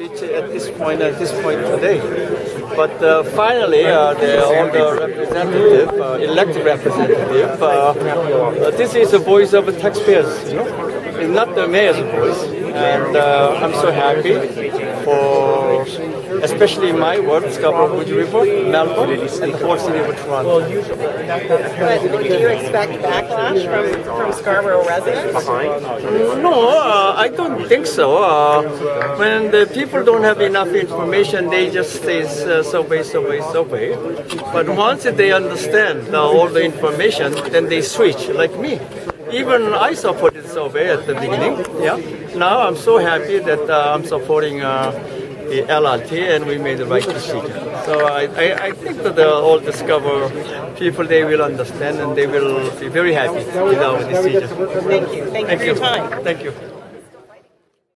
reach at this point at this point today. But uh, finally, uh, the, all the representative, uh, elected representative, uh, uh, this is the voice of the taxpayers. You know, it's not the mayor's voice, and uh, I'm so happy for especially my ward, Scarborough Rouge River, Malvern, and the whole city of Toronto. But do you expect backlash from, from Scarborough residents? No, uh, I don't think so. Uh, when the people don't have enough information, they just say uh, subway, subway, subway. But once they understand uh, all the information, then they switch, like me. Even I supported subway at the beginning. Yeah. Now I'm so happy that uh, I'm supporting uh, the LRT, and we made the right decision. So I, I, I think that the, all Discover people they will understand and they will be very happy with our decision. Thank you. Thank you for your time. Thank you.